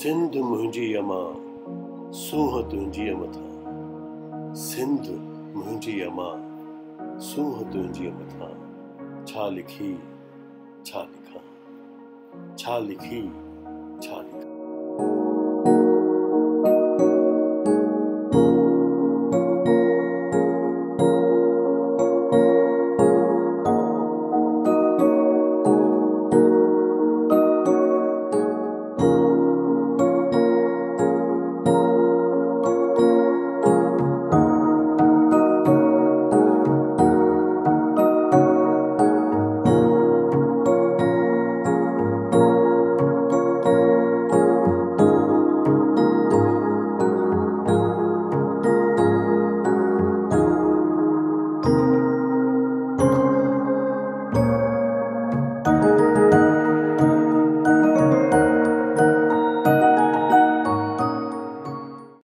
सिंध मुंहिंजी अमा, सूंहं तुंहिंजीअ मथां सिंध मुंहिंजी अमा, सूंहं तुंहिंजीअ मथां छा लिखी छा लिखां, छा लिखी? छा लिखां?